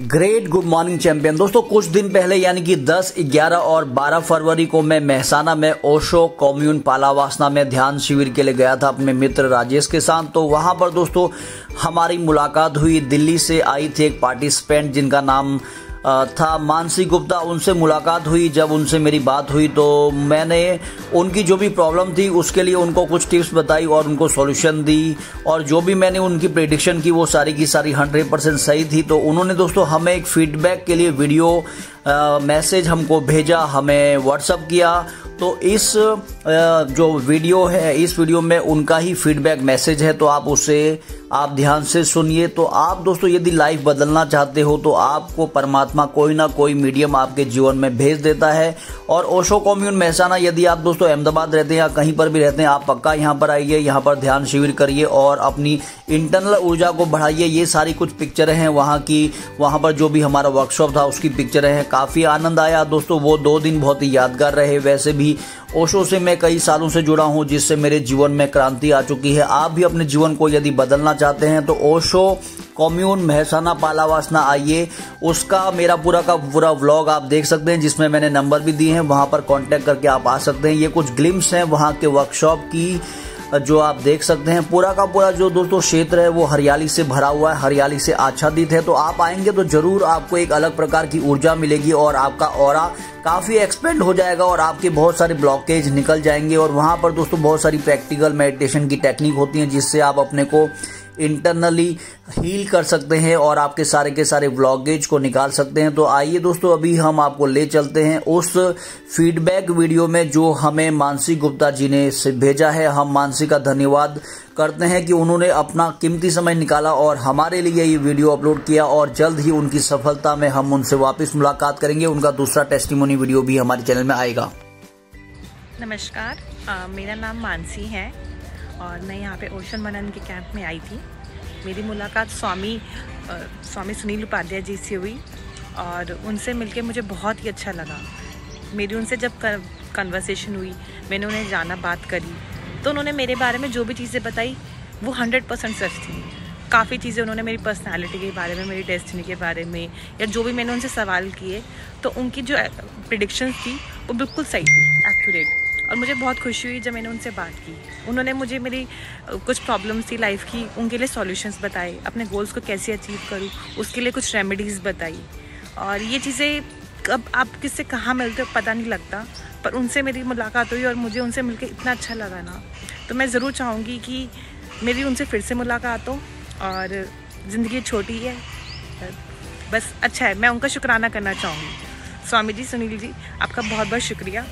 Great good morning champion दोस्तों कुछ दिन पहले यानी कि 10, 11 और 12 फरवरी को मैं महसाना में ओशो कॉम्यून पालावासना में ध्यान शिविर के लिए गया था अपने मित्र राजेश के साथ। तो वहाँ पर दोस्तों हमारी मुलाकात हुई। दिल्ली से आई थी एक पार्टिसिपेंट जिनका नाम था मानसी गुप्ता, उनसे मुलाकात हुई। जब उनसे मेरी बात हुई तो मैंने उनकी जो भी प्रॉब्लम थी, उसके लिए उनको कुछ टिप्स बताई और उनको सॉल्यूशन दी। और जो भी मैंने उनकी प्रेडिक्शन की, वो सारी की सारी हंड्रेड परसेंट सही थी। तो उन्होंने दोस्तों, हमें एक फीडबैक के लिए वीडियो मैसेज हमको भेजा, हमें व्हाट्सअप किया। तो इस जो वीडियो है, इस वीडियो में उनका ही फीडबैक मैसेज है तो आप उसे, आप ध्यान से सुनिए। तो आप दोस्तों, यदि लाइफ बदलना चाहते हो तो आपको परमात्मा कोई ना कोई मीडियम आपके जीवन में भेज देता है। और ओशो कॉम्यून महसाना यदि आप दोस्तों अहमदाबाद रहते हैं या कहीं पर भी रहते हैं, आप पक्का यहाँ पर आइए, यहाँ पर ध्यान शिविर करिए और अपनी इंटरनल ऊर्जा को बढ़ाइए। ये सारी कुछ पिक्चरें हैं, वहाँ की, वहाँ पर जो भी हमारा वर्कशॉप था, उसकी पिक्चरें हैं। काफ़ी आनंद आया। दोस्तों, वो दो दिन बहुत ही यादगार रहे। वैसे भी ओशो से मैं कई सालों से जुड़ा हूँ, जिससे मेरे जीवन में क्रांति आ चुकी है। आप भी अपने जीवन को यदि बदलना चाहते हैं तो ओशो कॉम्यून महसाना पालावासना आइए। उसका मेरा पूरा का पूरा व्लॉग आप देख सकते हैं, जिसमें मैंने नंबर भी दिए हैं। वहाँ पर कांटेक्ट करके आप आ सकते हैं। ये कुछ ग्लिम्स हैं वहाँ के वर्कशॉप की। जो आप देख सकते हैं, पूरा का पूरा जो दोस्तों क्षेत्र है, वो हरियाली से भरा हुआ है, हरियाली से आच्छादित है। तो आप आएँगे तो ज़रूर आपको एक अलग प्रकार की ऊर्जा मिलेगी और आपका और काफ़ी एक्सपेंड हो जाएगा और आपके बहुत सारे ब्लॉकेज निकल जाएँगे। और वहाँ पर दोस्तों बहुत सारी प्रैक्टिकल मेडिटेशन की टेक्निक होती है, जिससे आप अपने को इंटरनली हील कर सकते हैं और आपके सारे के सारे ब्लॉगेज को निकाल सकते हैं। तो आइए दोस्तों अभी हम आपको ले चलते हैं उस फीडबैक वीडियो में जो हमें मानसी गुप्ता जी ने भेजा है। हम मानसी का धन्यवाद करते हैं कि उन्होंने अपना कीमती समय निकाला और हमारे लिए ये वीडियो अपलोड किया और जल्द ही उनकी सफलता में हम उनसे वापस मुलाकात करेंगे। उनका दूसरा टेस्टिमोनी वीडियो भी हमारे चैनल में आएगा। नमस्कार आ, मेरा नाम मानसी है। और मैं यहाँ पे ओशन मनन के कैंप में आई थी। मेरी मुलाकात स्वामी स्वामी सुनील उपाध्याय जी से हुई और उनसे मिलके मुझे बहुत ही अच्छा लगा। मेरी उनसे जब कन्वर्सेशन हुई, मैंने उन्हें जाना बात करी तो उन्होंने मेरे बारे में जो भी चीज़ें बताई, वो हंड्रेड परसेंट सच थी। काफ़ी चीज़ें उन्होंने मेरी पर्सनालिटी के बारे में, मेरी डेस्टिनी के बारे में, या जो भी मैंने उनसे सवाल किए तो उनकी जो प्रिडिक्शंस थी, वो बिल्कुल सही थी एक्यूरेट और मुझे बहुत खुशी हुई जब मैंने उनसे बात की। उन्होंने मुझे मेरी कुछ प्रॉब्लम्स थी लाइफ की, उनके लिए सॉल्यूशंस बताए, अपने गोल्स को कैसे अचीव करूँ, उसके लिए कुछ रेमेडीज़ बताई। और ये चीज़ें कब, आप किससे कहाँ मिलते हो पता नहीं लगता, पर उनसे मेरी मुलाकात हुई और मुझे उनसे मिलकर इतना अच्छा लगा ना। तो मैं ज़रूर चाहूँगी कि मेरी उनसे फिर से मुलाकात हो और ज़िंदगी छोटी है बस अच्छा है, मैं उनका शुक्राना करना चाहूँगी। स्वामी जी, सुनील जी, आपका बहुत बहुत शुक्रिया।